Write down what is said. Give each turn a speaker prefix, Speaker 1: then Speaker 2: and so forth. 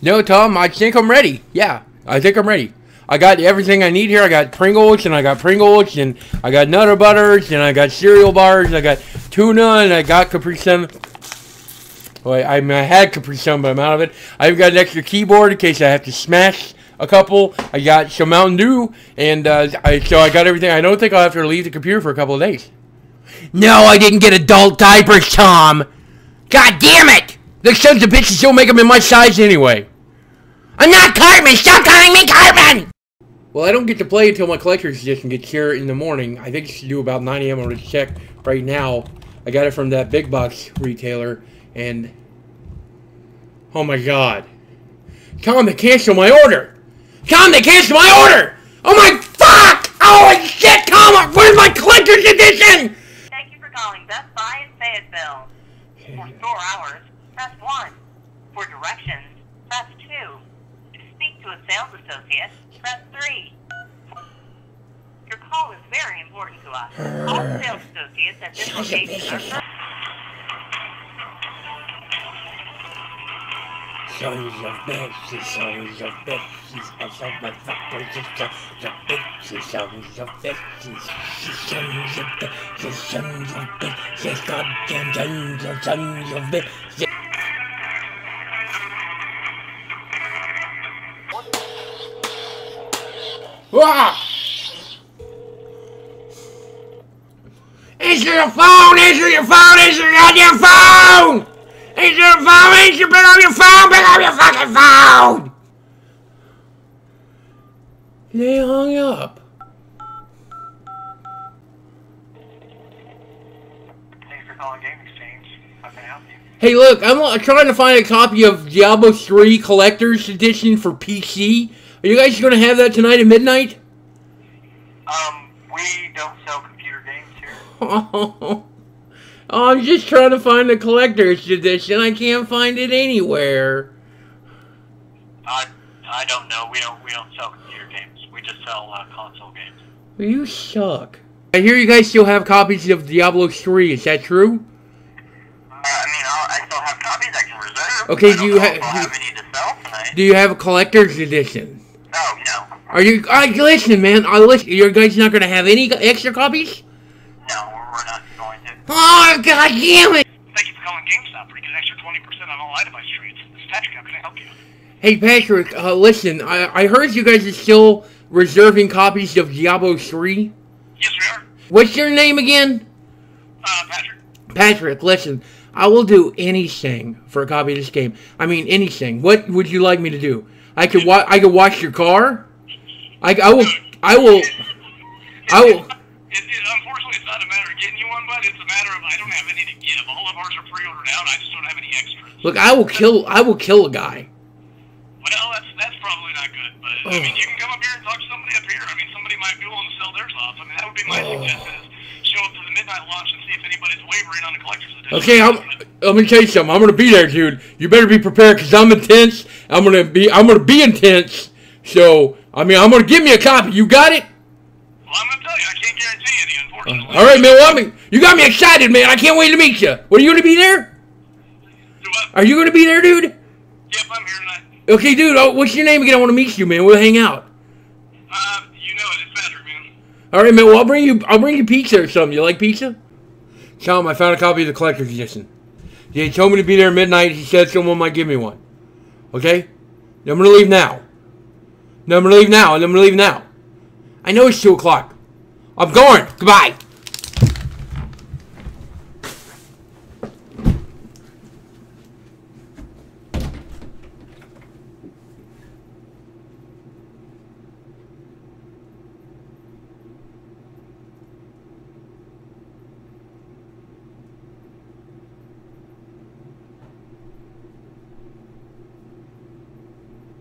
Speaker 1: No, Tom, I think I'm ready. Yeah, I think I'm ready. I got everything I need here. I got Pringles, and I got Pringles, and I got Nutter Butters, and I got cereal bars, I got tuna, and I got Capri Sun. Well, I, mean, I had Capri Sun, but I'm out of it. I've got an extra keyboard in case I have to smash a couple. I got some Mountain Dew, and uh, I, so I got everything. I don't think I'll have to leave the computer for a couple of days. No, I didn't get adult diapers, Tom. God damn it! The sons of bitches don't make them in my size anyway. I'm not Cartman! Stop calling me Cartman! Well, I don't get to play until my collector's edition gets here in the morning. I think it's due about 9 a.m. I'm going to check right now. I got it from that big box retailer, and... Oh my god. Tom, they canceled my order! Tom, they canceled my order! Oh my fuck! Oh shit, Tom! Where's my collector's edition?
Speaker 2: Thank you for calling Best Buy in Fayetteville. For store hours, press 1. For directions, press 2. To speak to a sales associate, press 3. Your call is very important to us. All sales associates at this location are...
Speaker 1: Sons of bitches, sons of bitches, sons of motherfuckers, sons of bitches, sons of bitches, sons of bitches, sons of bitches, goddamn sons of sons of bitches. Ah! Answer your phone! Answer your phone! Answer your goddamn phone! Answer your phone! Answer! Pick up your phone! Pick up your fucking phone! They hung up.
Speaker 3: Thanks for calling Game Exchange. How can I help you?
Speaker 1: Hey, look, I'm trying to find a copy of Diablo 3 Collector's Edition for PC. Are you guys going to have that tonight at midnight?
Speaker 3: Um, we don't sell computer games here.
Speaker 1: Oh, I'm just trying to find the Collector's Edition. I can't find it anywhere.
Speaker 3: I I don't know. We don't we don't sell computer games. We just sell uh, console games.
Speaker 1: You suck. I hear you guys still have copies of Diablo 3. Is that true?
Speaker 3: Uh, I mean, I'll, I still have copies I can reserve.
Speaker 1: Okay,
Speaker 3: don't
Speaker 1: you ha-
Speaker 3: have any to sell tonight?
Speaker 1: Do you have a Collector's Edition? Are you? I listen, man. I listen. You guys not going to have any extra copies?
Speaker 3: no. We're, not going to.
Speaker 1: Oh, god damn it!
Speaker 3: Thank you for calling GameStop. We get an extra twenty percent on all itemized trades. This is Patrick. How can I help you?
Speaker 1: Hey, Patrick. Uh, listen. I I heard you guys are still reserving copies of Diablo 3.
Speaker 3: Yes, we are.
Speaker 1: What's your name again?
Speaker 3: Uh, Patrick.
Speaker 1: Patrick, listen, I will do anything for a copy of this game. I mean, anything. What would you like me to do? I could wa- I could wash your car. I, I will I will I will.
Speaker 3: It, it, unfortunately, it's not a matter of getting you one, but it's a matter of I don't have any to give. All of ours are pre-ordered out. I just don't have any extras.
Speaker 1: Look, I will kill I will kill a guy.
Speaker 3: Well, that's that's probably not good, but I
Speaker 1: Oh.
Speaker 3: mean, you can come up here and talk to somebody up here. I mean, somebody might be willing to sell theirs off. I mean, that would be my
Speaker 1: Oh.
Speaker 3: suggestion: is show up to the midnight launch and see if anybody's wavering on the collector's edition.
Speaker 1: Okay, I'm I'm gonna tell you something. I'm gonna be there, dude. You better be prepared because I'm intense. I'm gonna be I'm gonna be intense. So I mean, I'm gonna give me a copy. You got it?
Speaker 3: Well, I'm gonna tell you, I can't guarantee any, unfortunately.
Speaker 1: All right, man. Well, I mean, you got me excited, man. I can't wait to meet you. What are you gonna be there? Are you gonna be there, dude?
Speaker 3: Yep, I'm here tonight.
Speaker 1: Okay, dude. Oh, what's your name again? I want to meet you, man. We'll hang out.
Speaker 3: Uh, you know it, it's Patrick, man.
Speaker 1: All right, man. Well, I'll bring you. I'll bring you pizza or something. You like pizza? Him I found a copy of the collector's edition. He told me to be there at midnight. He said someone might give me one. Okay. I'm gonna leave now. No, I'm gonna leave now, I'm gonna leave now. I know it's two o'clock. I'm going. Goodbye.